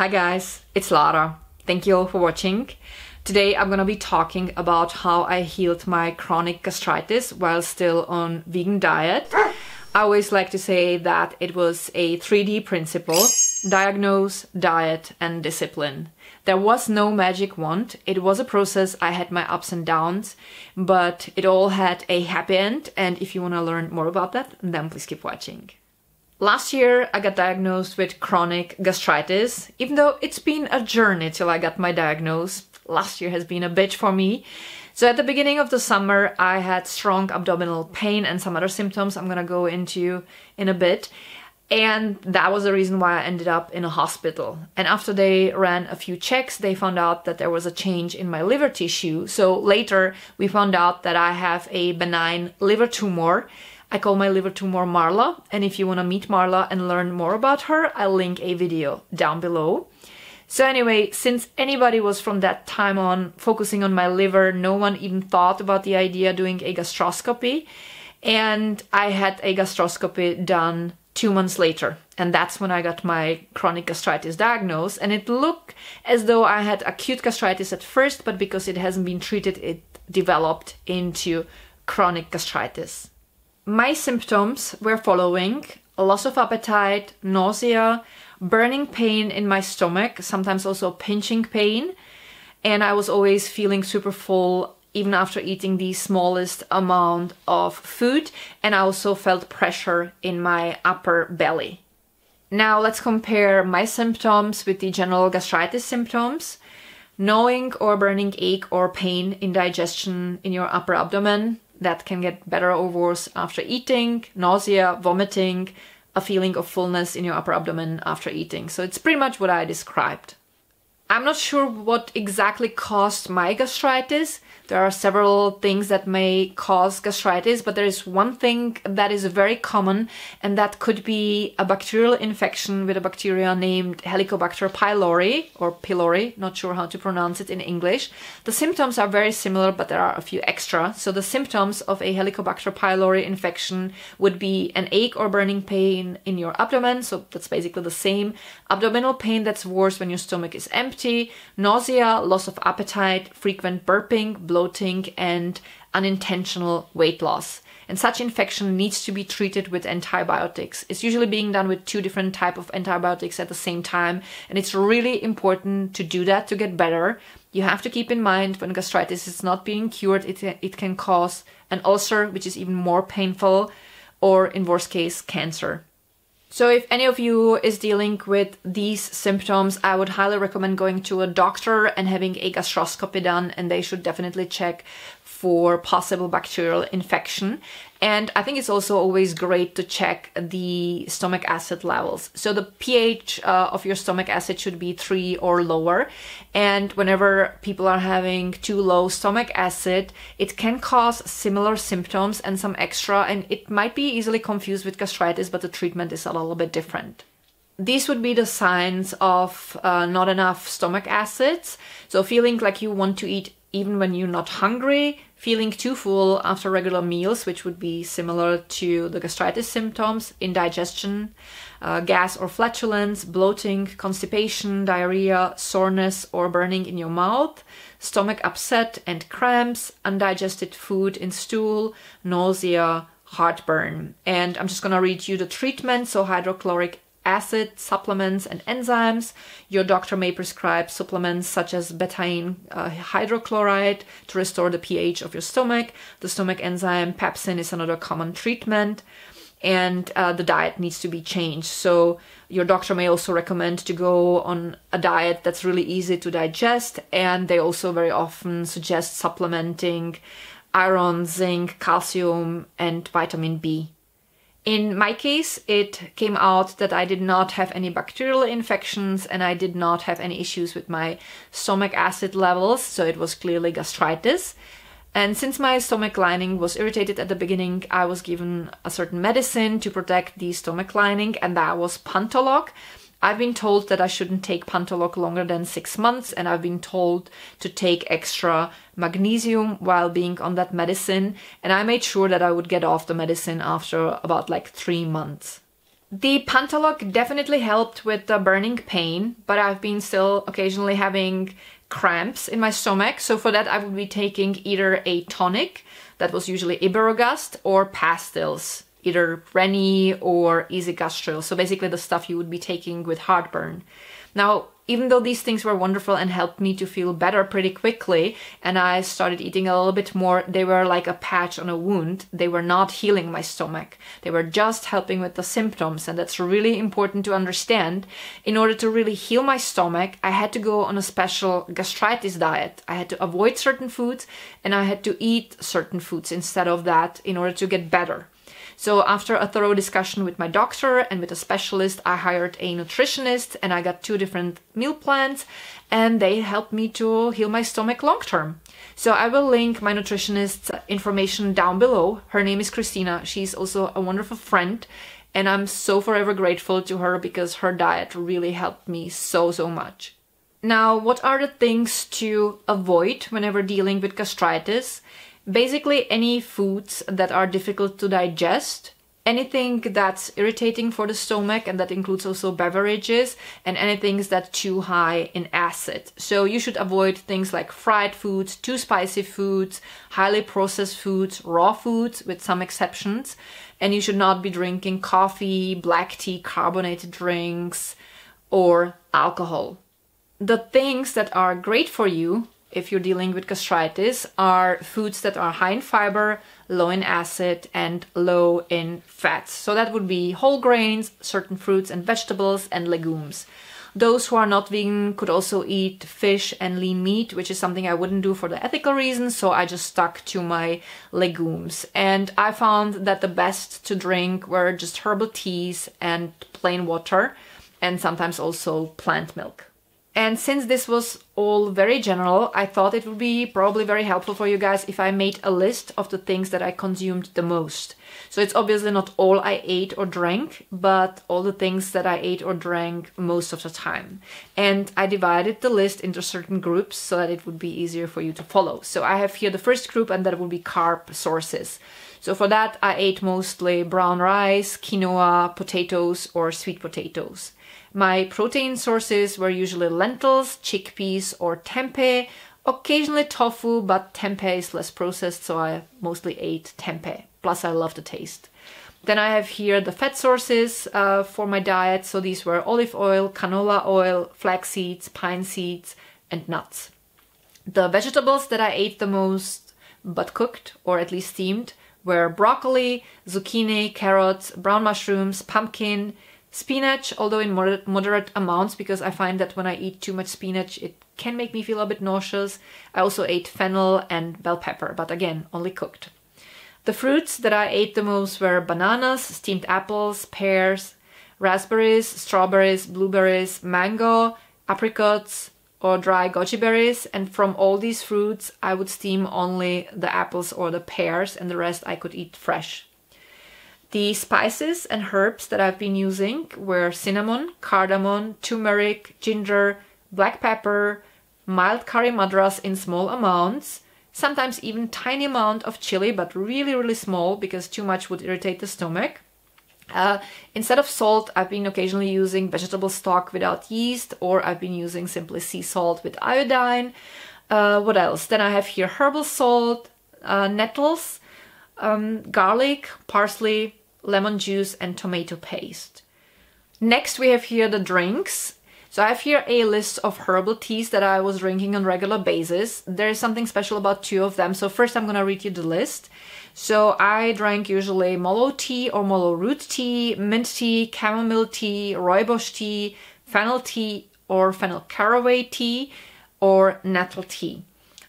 Hi guys, it's Lara. Thank you all for watching. Today I'm gonna be talking about how I healed my chronic gastritis while still on vegan diet. I always like to say that it was a 3D principle, diagnose, diet and discipline. There was no magic wand. It was a process. I had my ups and downs, but it all had a happy end. And if you want to learn more about that, then please keep watching. Last year, I got diagnosed with chronic gastritis, even though it's been a journey till I got my diagnosis. Last year has been a bitch for me. So at the beginning of the summer, I had strong abdominal pain and some other symptoms I'm gonna go into in a bit. And that was the reason why I ended up in a hospital. And after they ran a few checks, they found out that there was a change in my liver tissue. So later, we found out that I have a benign liver tumor I call my liver tumor Marla, and if you want to meet Marla and learn more about her, I'll link a video down below. So anyway, since anybody was from that time on focusing on my liver, no one even thought about the idea doing a gastroscopy. And I had a gastroscopy done two months later. And that's when I got my chronic gastritis diagnosed. And it looked as though I had acute gastritis at first, but because it hasn't been treated, it developed into chronic gastritis. My symptoms were following loss of appetite, nausea, burning pain in my stomach, sometimes also pinching pain, and I was always feeling super full even after eating the smallest amount of food, and I also felt pressure in my upper belly. Now let's compare my symptoms with the general gastritis symptoms. Gnawing or burning ache or pain, indigestion in your upper abdomen, that can get better or worse after eating, nausea, vomiting, a feeling of fullness in your upper abdomen after eating. So it's pretty much what I described. I'm not sure what exactly caused my gastritis. There are several things that may cause gastritis, but there is one thing that is very common, and that could be a bacterial infection with a bacteria named Helicobacter pylori or pylori, not sure how to pronounce it in English. The symptoms are very similar, but there are a few extra. So the symptoms of a Helicobacter pylori infection would be an ache or burning pain in your abdomen, so that's basically the same. Abdominal pain that's worse when your stomach is empty, nausea, loss of appetite, frequent burping, bloating, bloating and unintentional weight loss. And such infection needs to be treated with antibiotics. It's usually being done with two different type of antibiotics at the same time. And it's really important to do that to get better. You have to keep in mind when gastritis is not being cured, it, it can cause an ulcer, which is even more painful, or in worst case, cancer. So if any of you is dealing with these symptoms, I would highly recommend going to a doctor and having a gastroscopy done and they should definitely check for possible bacterial infection. And I think it's also always great to check the stomach acid levels. So the pH uh, of your stomach acid should be three or lower. And whenever people are having too low stomach acid, it can cause similar symptoms and some extra, and it might be easily confused with gastritis, but the treatment is a little bit different these would be the signs of uh, not enough stomach acids. So feeling like you want to eat even when you're not hungry, feeling too full after regular meals, which would be similar to the gastritis symptoms, indigestion, uh, gas or flatulence, bloating, constipation, diarrhea, soreness or burning in your mouth, stomach upset and cramps, undigested food in stool, nausea, heartburn. And I'm just gonna read you the treatment. So hydrochloric acid, supplements, and enzymes. Your doctor may prescribe supplements such as betaine uh, hydrochloride to restore the pH of your stomach. The stomach enzyme pepsin is another common treatment. And uh, the diet needs to be changed. So, your doctor may also recommend to go on a diet that's really easy to digest. And they also very often suggest supplementing iron, zinc, calcium, and vitamin B. In my case, it came out that I did not have any bacterial infections and I did not have any issues with my stomach acid levels, so it was clearly gastritis. And since my stomach lining was irritated at the beginning, I was given a certain medicine to protect the stomach lining, and that was Pantoloc. I've been told that I shouldn't take Pantoloc longer than six months, and I've been told to take extra magnesium while being on that medicine. And I made sure that I would get off the medicine after about like three months. The Pantoloc definitely helped with the burning pain, but I've been still occasionally having cramps in my stomach. So for that, I would be taking either a tonic, that was usually Iberogast, or pastilles, either Rennie or Easy Gastro. So basically the stuff you would be taking with heartburn. Now, even though these things were wonderful and helped me to feel better pretty quickly, and I started eating a little bit more, they were like a patch on a wound. They were not healing my stomach. They were just helping with the symptoms, and that's really important to understand. In order to really heal my stomach, I had to go on a special gastritis diet. I had to avoid certain foods and I had to eat certain foods instead of that in order to get better. So after a thorough discussion with my doctor and with a specialist, I hired a nutritionist and I got two different meal plans and they helped me to heal my stomach long term. So I will link my nutritionist's information down below. Her name is Christina. She's also a wonderful friend and I'm so forever grateful to her because her diet really helped me so, so much. Now, what are the things to avoid whenever dealing with gastritis? Basically any foods that are difficult to digest, anything that's irritating for the stomach and that includes also beverages and anything that's too high in acid. So you should avoid things like fried foods, too spicy foods, highly processed foods, raw foods with some exceptions. And you should not be drinking coffee, black tea, carbonated drinks or alcohol. The things that are great for you if you're dealing with gastritis are foods that are high in fiber, low in acid, and low in fats. So that would be whole grains, certain fruits and vegetables, and legumes. Those who are not vegan could also eat fish and lean meat, which is something I wouldn't do for the ethical reasons, so I just stuck to my legumes. And I found that the best to drink were just herbal teas and plain water, and sometimes also plant milk. And since this was all very general, I thought it would be probably very helpful for you guys if I made a list of the things that I consumed the most. So it's obviously not all I ate or drank, but all the things that I ate or drank most of the time. And I divided the list into certain groups so that it would be easier for you to follow. So I have here the first group and that would be carb sources. So for that I ate mostly brown rice, quinoa, potatoes or sweet potatoes. My protein sources were usually lentils, chickpeas, or tempeh, occasionally tofu, but tempeh is less processed, so I mostly ate tempeh. Plus, I love the taste. Then I have here the fat sources uh, for my diet. So these were olive oil, canola oil, flax seeds, pine seeds, and nuts. The vegetables that I ate the most, but cooked or at least steamed, were broccoli, zucchini, carrots, brown mushrooms, pumpkin, Spinach, although in moderate, moderate amounts, because I find that when I eat too much spinach, it can make me feel a bit nauseous. I also ate fennel and bell pepper, but again, only cooked. The fruits that I ate the most were bananas, steamed apples, pears, raspberries, strawberries, blueberries, mango, apricots, or dry goji berries. And from all these fruits, I would steam only the apples or the pears, and the rest I could eat fresh. The spices and herbs that I've been using were cinnamon, cardamom, turmeric, ginger, black pepper, mild curry madras in small amounts, sometimes even tiny amount of chili, but really, really small because too much would irritate the stomach. Uh, instead of salt, I've been occasionally using vegetable stock without yeast, or I've been using simply sea salt with iodine. Uh, what else? Then I have here herbal salt, uh, nettles, um, garlic, parsley, lemon juice and tomato paste. Next we have here the drinks. So I have here a list of herbal teas that I was drinking on regular basis. There is something special about two of them. So first I'm gonna read you the list. So I drank usually mallow tea or mallow root tea, mint tea, chamomile tea, rooibos tea, fennel tea or fennel caraway tea or nettle tea.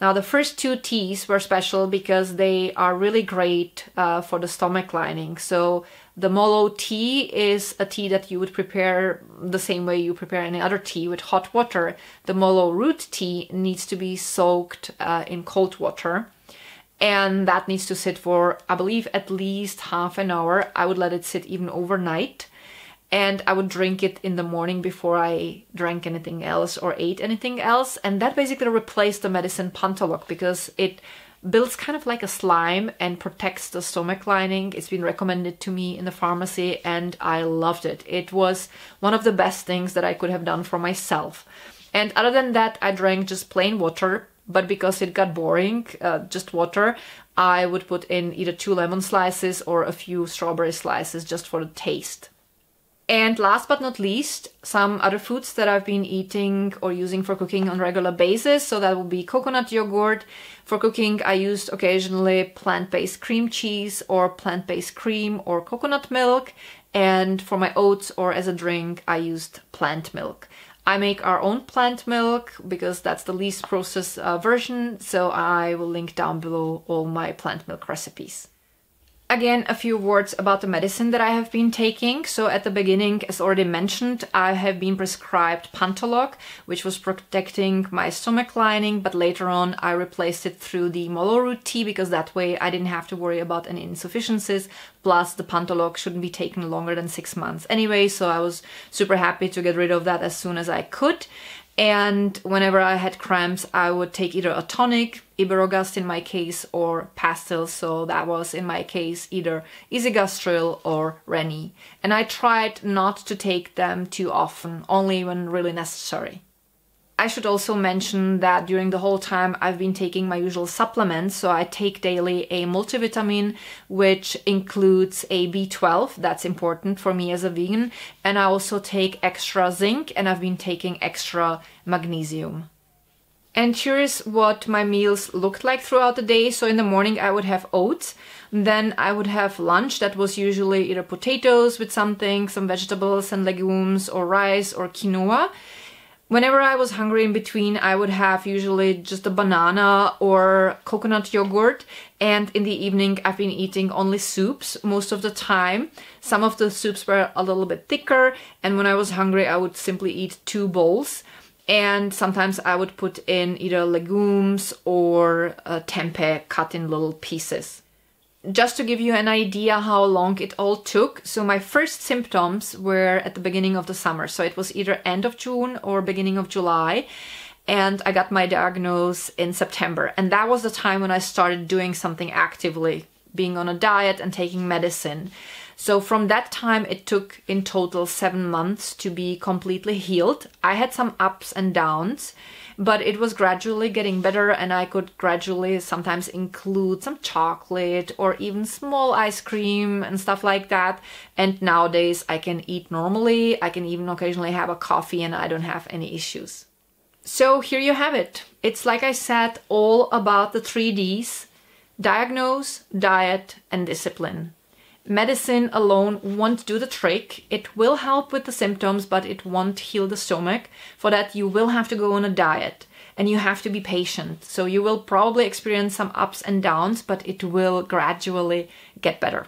Now the first two teas were special because they are really great uh, for the stomach lining. So the mallow tea is a tea that you would prepare the same way you prepare any other tea with hot water. The mallow root tea needs to be soaked uh, in cold water and that needs to sit for, I believe, at least half an hour. I would let it sit even overnight and I would drink it in the morning before I drank anything else or ate anything else. And that basically replaced the medicine Pantoloc because it builds kind of like a slime and protects the stomach lining. It's been recommended to me in the pharmacy and I loved it. It was one of the best things that I could have done for myself. And other than that, I drank just plain water, but because it got boring, uh, just water, I would put in either two lemon slices or a few strawberry slices just for the taste. And last but not least, some other foods that I've been eating or using for cooking on regular basis. So that would be coconut yogurt. For cooking, I used occasionally plant-based cream cheese or plant-based cream or coconut milk. And for my oats or as a drink, I used plant milk. I make our own plant milk because that's the least processed uh, version. So I will link down below all my plant milk recipes. Again, a few words about the medicine that I have been taking. So at the beginning, as already mentioned, I have been prescribed Pantoloc, which was protecting my stomach lining, but later on I replaced it through the mallow tea because that way I didn't have to worry about any insufficiencies. Plus the Pantoloc shouldn't be taken longer than six months anyway, so I was super happy to get rid of that as soon as I could. And whenever I had cramps, I would take either a tonic, Iberogast in my case, or pastilles. So that was in my case either Easygastril or Rennie. And I tried not to take them too often, only when really necessary. I should also mention that during the whole time I've been taking my usual supplements. So I take daily a multivitamin, which includes a B12. That's important for me as a vegan. And I also take extra zinc and I've been taking extra magnesium. And here's what my meals looked like throughout the day. So in the morning I would have oats. Then I would have lunch that was usually either potatoes with something, some vegetables and legumes or rice or quinoa. Whenever I was hungry in between, I would have usually just a banana or coconut yogurt. And in the evening, I've been eating only soups most of the time. Some of the soups were a little bit thicker. And when I was hungry, I would simply eat two bowls. And sometimes I would put in either legumes or uh, tempeh cut in little pieces just to give you an idea how long it all took, so my first symptoms were at the beginning of the summer. So it was either end of June or beginning of July. And I got my diagnosis in September. And that was the time when I started doing something actively, being on a diet and taking medicine. So from that time, it took in total seven months to be completely healed. I had some ups and downs but it was gradually getting better and I could gradually sometimes include some chocolate or even small ice cream and stuff like that. And nowadays I can eat normally. I can even occasionally have a coffee and I don't have any issues. So here you have it. It's like I said, all about the three Ds, diagnose, diet and discipline. Medicine alone won't do the trick. It will help with the symptoms, but it won't heal the stomach. For that, you will have to go on a diet and you have to be patient. So you will probably experience some ups and downs, but it will gradually get better.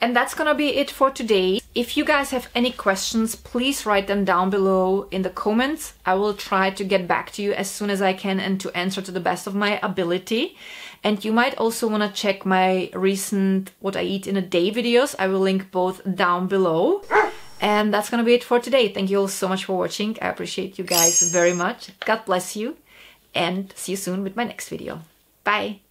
And that's gonna be it for today. If you guys have any questions, please write them down below in the comments. I will try to get back to you as soon as I can and to answer to the best of my ability. And you might also want to check my recent What I Eat in a Day videos. I will link both down below. And that's gonna be it for today. Thank you all so much for watching. I appreciate you guys very much. God bless you and see you soon with my next video. Bye!